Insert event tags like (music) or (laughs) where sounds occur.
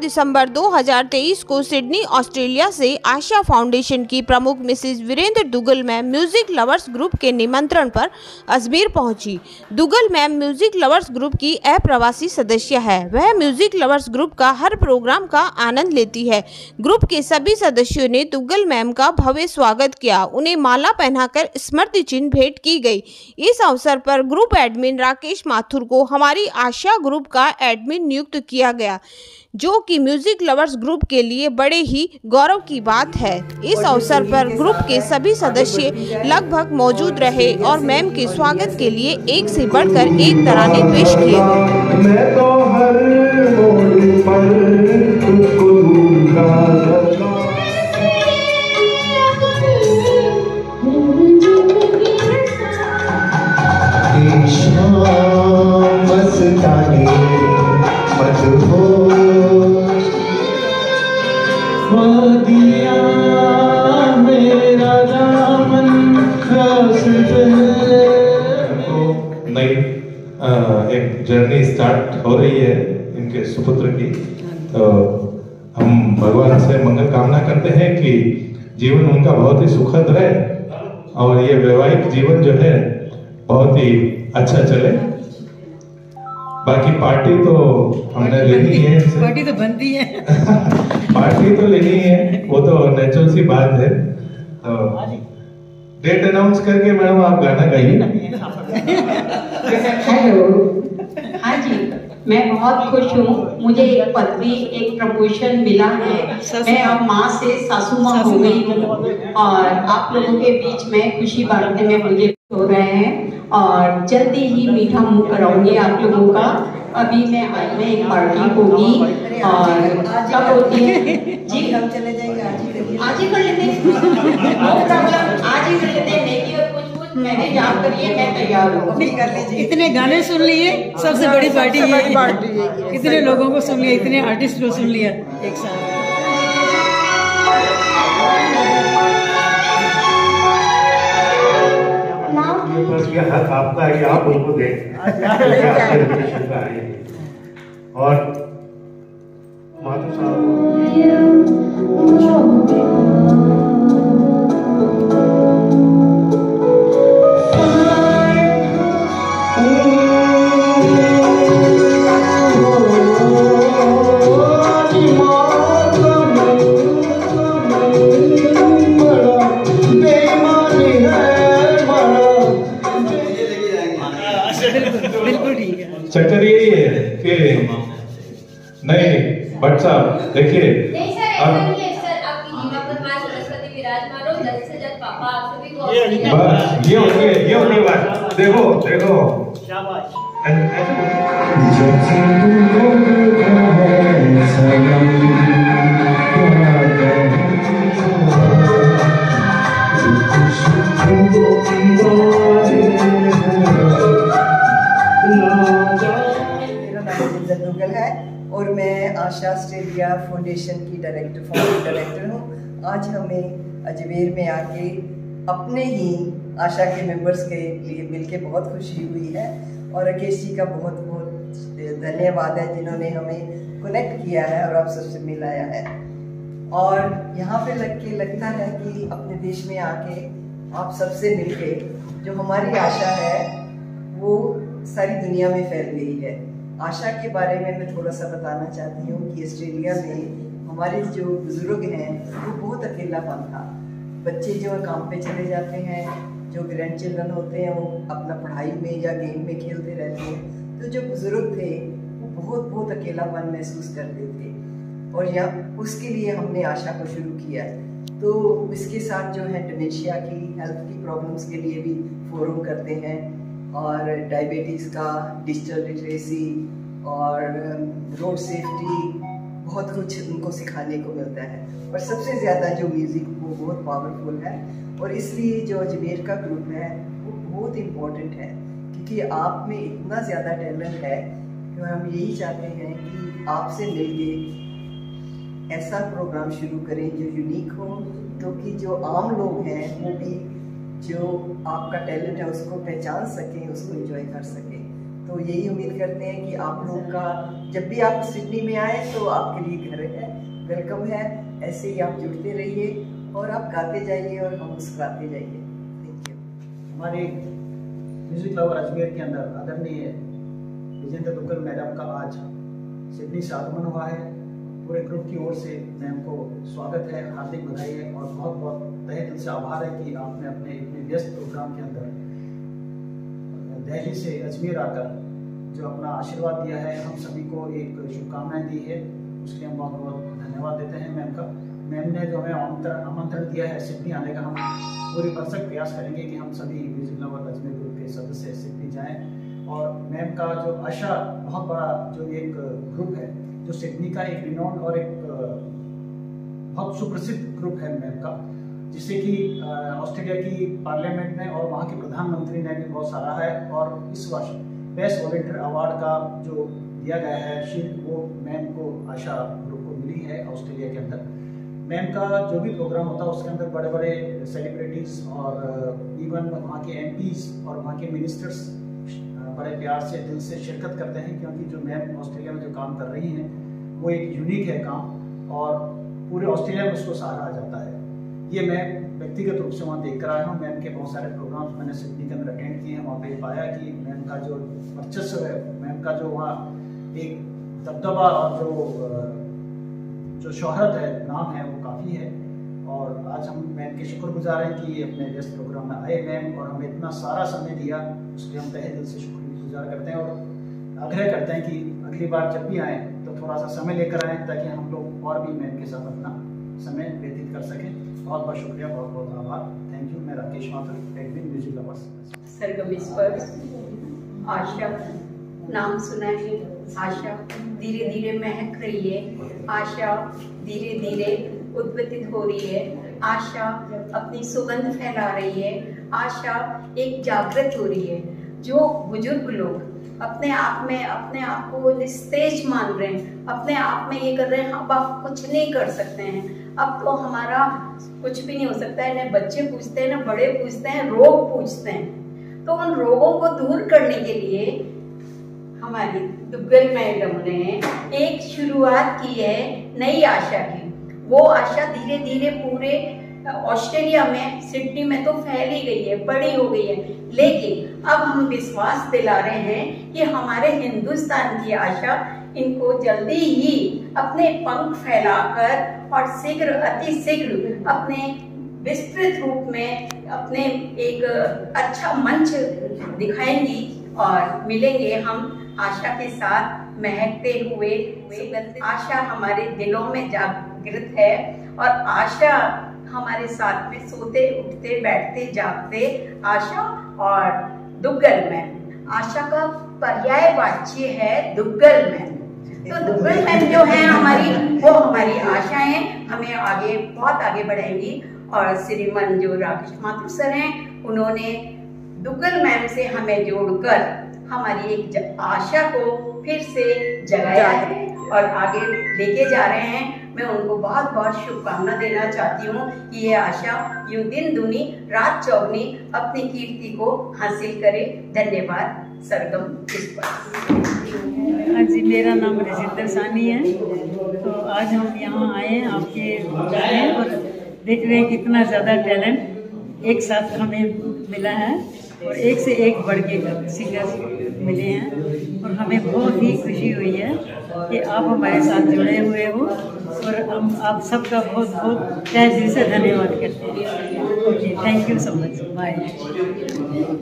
दिसंबर 2023 को Sydney, Australia से आशा foundation की प्रमुख Mrs Virendra Duggal ma'am music lovers group के निमंत्रण पर अजमेर पहुँची। Duggal ma'am music lovers group की अप्रवासी सदस्य है। वह म्यूज़िक लवर्स ग्रुप का हर प्रोग्राम का आनंद लेती है। ग्रुप के सभी सदस्यों ने दुगल मैम का भव्य स्वागत किया। उन्हें माला पहनाकर स्मृति चिन्ह भेंट की गई। इस अवसर पर ग्रुप एडमिन राकेश माथुर को हमारी आशा ग्रुप का एडमिन नियुक्त किया गया, जो कि म्यूज़िक लवर्स ग्रुप के लिए बड़े ही गौरव की बात है। इस अवसर पर ग्रुप के सभी सदस्य लगभग मौजूद रहे और मैम के स्वागत के लिए एक से बढ़कर एक तराने पेश किए जर्नी स्टार्ट हो रही है इनके सुपुत्र की। तो हम भगवान से मंगल कामना करते हैं कि जीवन उनका बहुत ही सुखद रहे और ये वैवाहिक जीवन जो है बहुत ही अच्छा चले। बाकी पार्टी तो हमने लेनी है पार्टी तो बनती है। (laughs) पार्टी तो लेनी है वो तो नेचुरल सी बात है। तो डेट अनाउंस करके मैडम आप गाना गाइए। हेलो हाँ जी मैं बहुत खुश हूँ। मुझे एक पदवी एक प्रमोशन मिला है। मैं अब माँ से सासू माँ हो गई हूँ। और आप लोगों के बीच में खुशी बांटने में मुझे हो रहे हैं। और जल्दी ही मीठा मुँह कराऊँगी आप लोगों का। अभी मैं आज में एक पार्टी होगी और कब होती है? जी हम चले जाएँगे आज ही ही। कर लेते हैं? आज ही कर लेते हैं। मैंने याद करिए मैं तैयार हूँ। कर इतने गाने सुन लिए सबसे बड़ी पार्टी ये है। इतने लोगों को सुन लिया इतने आर्टिस्ट को सुन लिया। एक साथ। बस ये हक आपका है कि आप उनको दें ये। और ऑक्सीजन बस ये होती है ये होती है बात। देखो देखो। ऐसे- आशा ऑस्ट्रेलिया फाउंडेशन की डायरेक्टर फाउंडर डायरेक्टर हूँ। आज हमें अजमेर में आके अपने ही आशा के मेंबर्स के लिए मिलके बहुत खुशी हुई है और राकेश जी का बहुत बहुत धन्यवाद है जिन्होंने हमें कनेक्ट किया है और आप सबसे मिलाया है। और यहाँ पे लग के लगता है कि अपने देश में आके आप सबसे मिलके जो हमारी आशा है, वो सारी दुनिया में फैल गई है। आशा के बारे में मैं थोड़ा सा बताना चाहती हूँ कि ऑस्ट्रेलिया में हमारे जो बुज़ुर्ग हैं, वो बहुत अकेलापन था। बच्चे जो काम पे चले जाते हैं, जो ग्रैंड चिल्ड्रन होते हैं, वो अपना पढ़ाई में या गेम में खेलते रहते हैं तो जो बुज़ुर्ग थे, वो बहुत बहुत अकेलापन महसूस करते थे। और यहाँ उसके लिए हमने आशा को शुरू किया तो इसके साथ जो है डिमेंशिया की हेल्थ की प्रॉब्लम्स के लिए भी फोरम करते हैं और डायबिटीज़ का डिजिटल लिटरेसी और रोड सेफ्टी बहुत कुछ उनको सिखाने को मिलता है। और सबसे ज़्यादा जो म्यूज़िक वो बहुत पावरफुल है। और इसलिए जो अजमेर का ग्रुप है, वो बहुत इम्पोर्टेंट है। क्योंकि आप में इतना ज़्यादा टैलेंट है कि हम यही चाहते हैं कि आपसे मिलके ऐसा प्रोग्राम शुरू करें जो यूनिक हो तो कि जो आम लोग हैं, वो भी जो आपका टैलेंट है, उसको पहचान सकें, उसको एंजॉय कर सकें। तो यही उम्मीद करते हैं कि आप लोग का जब भी आप सिडनी में आए तो आपके लिए घर है, वेलकम है। ऐसे ही आप जुड़ते रहिए और आप गाते जाइए और हम मुस्कुराते जाइए। थैंक यू हमारे म्यूज़िक लवर अजमेर के अंदर आदरणीय विजेंद्र दुग्गल मैडम का आज सिडनी से आगमन हुआ है। पूरे ग्रुप की ओर से मैम को स्वागत है, हार्दिक बधाई है और बहुत बहुत तहे दिल से आभार है कि आपने अपने इतने व्यस्त प्रोग्राम के अंदर दिल्ली से अजमेर आकर जो अपना आशीर्वाद दिया है, हम सभी को एक शुभकामनाएँ दी है। उसके हम बहुत बहुत धन्यवाद देते हैं मैम का। मैम ने जो हमें आमंत्रण दिया है सिडनी आने का, हम पूरी भरसक प्रयास करेंगे कि हम सभी म्यूज़िक लवर अजमेर ग्रुप के सदस्य सिडनी जाएँ। और मैम का जो आशा, बहुत बड़ा जो एक ग्रुप है, जो सिडनी का एक रिनोन और एक, बहुत सुप्रसिद्ध ग्रुप है मैम का जिसे कि ऑस्ट्रेलिया की पार्लियामेंट ने और वहाँ के प्रधानमंत्री ने भी बहुत सराहा है और इस वर्ष बेस्ट वॉलेंटियर अवार्ड का जो दिया गया है शील्ड वो मैम को आशा ग्रुप को मिली है ऑस्ट्रेलिया के अंदर। मैम का जो भी प्रोग्राम होता है, उसके अंदर बड़े बड़े सेलिब्रिटीज़ और इवन वहाँ के एम और वहाँ के मिनिस्टर्स बड़े प्यार से, दिल से शिरकत करते हैं क्योंकि जो मैम ऑस्ट्रेलिया में जो काम कर रही हैं, वो एक यूनिक है काम और पूरे ऑस्ट्रेलिया में उसको सराहा जाता है। ये मैं व्यक्तिगत रूप से वहाँ देख कर आया हूँ। मैम के बहुत सारे प्रोग्राम्स मैंने सिडनी के अंदर अटेंड किए हैं। वहाँ पे पाया कि मैम का जो वर्चस्व है, मैम का जो वहाँ एक दबदबा और जो जो शोहरत है, नाम है, वो काफ़ी है। और आज हम मैम के शुक्रगुजार हैं कि अपने व्यस्त प्रोग्राम में आए मैम और हमें इतना सारा समय दिया, उसके हम तहे दिल से शुक्रगुजार करते हैं और आग्रह करते हैं कि अगली बार जब भी आए तो थोड़ा सा समय लेकर आए ताकि हम लोग और भी मैम के साथ अपना समय व्यतीत कर सकें। बहुत बहुत शुक्रिया, बहुत बहुत आभार। थैंक यू मैं Rakesh Mathur admin music lovers Sargam इस पर आशा, नाम सुना है, आशा, धीरे धीरे महक रही है। आशा, धीरे धीरे उद्गतित हो रही है। आशा, अपनी सुगंध फैला रही है। आशा, एक जागृत हो रही है। जो बुज़ुर्ग लोग अपने आप में, अपने आप को निस्तेज मान रहे हैं, अपने आप में ये कर रहे हैं अब आप कुछ नहीं कर सकते हैं। अब तो हमारा कुछ भी नहीं हो सकता है न बच्चे पूछते हैं न बड़े पूछते हैं, रोग पूछते हैं। तो उन रोगों को दूर करने के लिए हमारी दुग्गल मैडम ने एक शुरुआत की है नई आशा की। वो आशा धीरे धीरे पूरे ऑस्ट्रेलिया में, सिडनी में तो फैल ही गई है बड़ी हो गई है। लेकिन अब हम विश्वास दिला रहे हैं कि हमारे हिंदुस्तान की आशा इनको जल्दी ही अपने पंख फैलाकर और शीघ्र अति शीघ्र अपने विस्तृत रूप में अपने एक अच्छा मंच दिखाएँगी और मिलेंगे हम आशा के साथ महकते हुए। आशा हमारे दिलों में जागृत है और आशा हमारे साथ में सोते उठते बैठते जागते आशा और दुग्गल में। आशा का पर्याय वाच्य है दुग्गल में। तो दुग्गल मैम जो है हमारी, वो हमारी आशाएँ हमें आगे, बहुत आगे बढ़ाएँगी। और श्रीमन जो राकेश माथुर सर हैं, उन्होंने दुग्गल मैम से हमें जोड़कर हमारी एक आशा को फिर से जगाया है और आगे लेके जा रहे हैं। मैं उनको बहुत बहुत शुभकामना देना चाहती हूँ कि ये आशा यूँ दिन दुनी, रात चौगनी अपनी कीर्ति को हासिल करे। धन्यवाद। सरगम हाँ जी, मेरा नाम रजिंदर सानी है। तो आज हम यहाँ आए हैं, आपके हैं और देख रहे हैं कितना ज़्यादा टैलेंट एक साथ हमें मिला है, और एक से एक बढ़ के सिंगर्स मिले हैं, और हमें बहुत ही खुशी हुई है कि आप हमारे साथ जुड़े हुए हो, और हम, आप सबका बहुत बहुत दिल से धन्यवाद करते हैं। Okay thank you so much bye